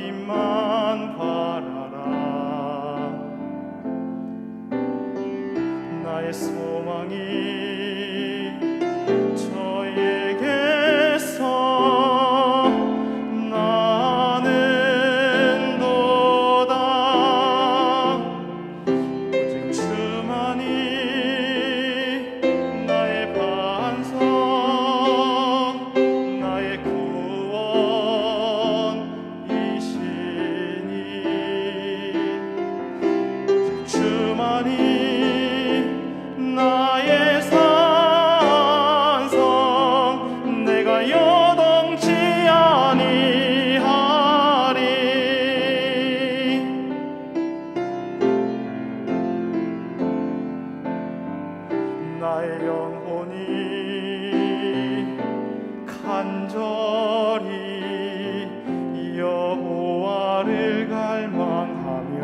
Fatima. 나의 영혼이 간절히 여호와를 갈망하며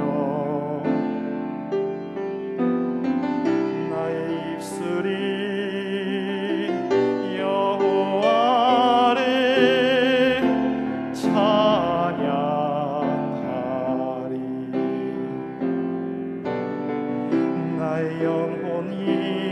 나의 입술이 여호와를 찬양하리. 나의 영혼이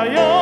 하여.